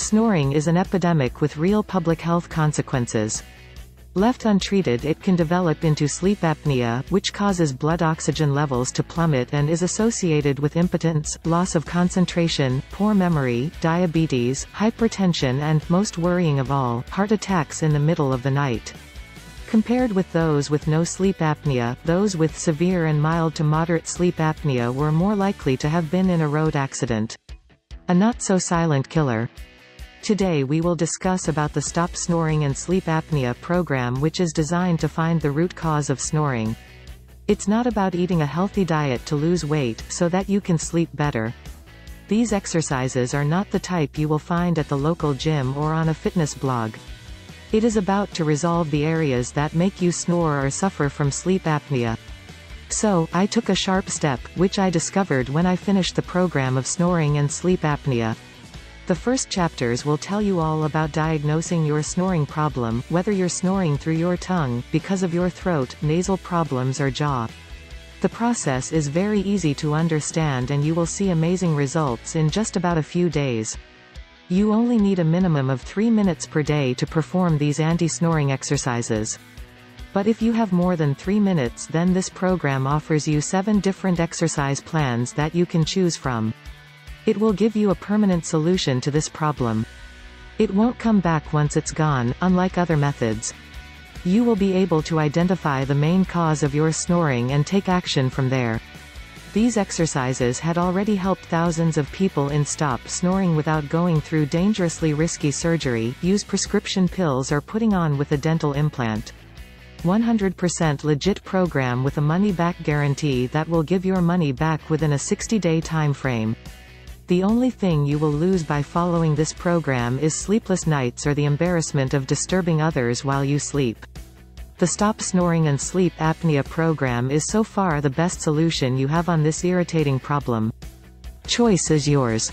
Snoring is an epidemic with real public health consequences. Left untreated it can develop into sleep apnea, which causes blood oxygen levels to plummet and is associated with impotence, loss of concentration, poor memory, diabetes, hypertension and, most worrying of all, heart attacks in the middle of the night. Compared with those with no sleep apnea, those with severe and mild to moderate sleep apnea were more likely to have been in a road accident. A not-so-silent killer. Today we will discuss about the Stop Snoring and Sleep Apnea program which is designed to find the root cause of snoring. It's not about eating a healthy diet to lose weight, so that you can sleep better. These exercises are not the type you will find at the local gym or on a fitness blog. It is about to resolve the areas that make you snore or suffer from sleep apnea. So, I took a sharp step, which I discovered when I finished the program of snoring and sleep apnea. The first chapters will tell you all about diagnosing your snoring problem, whether you're snoring through your tongue, because of your throat, nasal problems or jaw. The process is very easy to understand and you will see amazing results in just about a few days. You only need a minimum of 3 minutes per day to perform these anti-snoring exercises. But if you have more than 3 minutes then this program offers you 7 different exercise plans that you can choose from. It will give you a permanent solution to this problem. It won't come back once it's gone, unlike other methods. You will be able to identify the main cause of your snoring and take action from there. These exercises had already helped thousands of people in stop snoring without going through dangerously risky surgery, use prescription pills or putting on with a dental implant. 100% legit program with a money-back guarantee that will give your money back within a 60-day time frame. The only thing you will lose by following this program is sleepless nights or the embarrassment of disturbing others while you sleep. The Stop Snoring and Sleep Apnea program is so far the best solution you have on this irritating problem. Choice is yours.